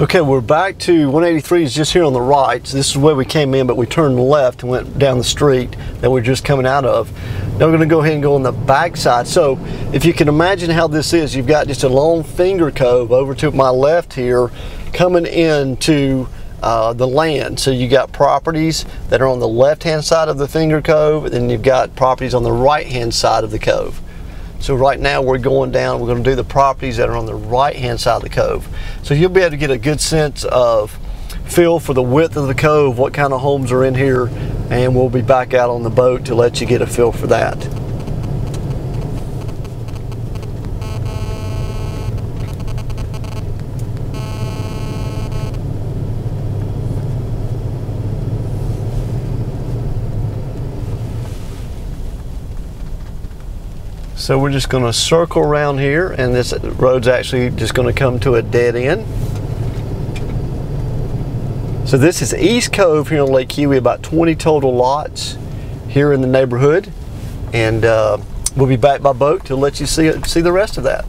Okay, we're back to 183 is just here on the right. So this is where we came in, but we turned left and went down the street that we're just coming out of. Now we're going to go ahead and go on the back side. So if you can imagine how this is, you've got just a long finger cove over to my left here coming into uh, the land. So you got properties that are on the left hand side of the finger cove, and then you've got properties on the right hand side of the cove. So right now we're going down, we're going to do the properties that are on the right hand side of the cove. So you'll be able to get a good sense of feel for the width of the cove, what kind of homes are in here, and we'll be back out on the boat to let you get a feel for that. So we're just going to circle around here and this road's actually just going to come to a dead end. So this is East Cove here on Lake Keowee, about 20 total lots here in the neighborhood. And uh, we'll be back by boat to let you see, see the rest of that.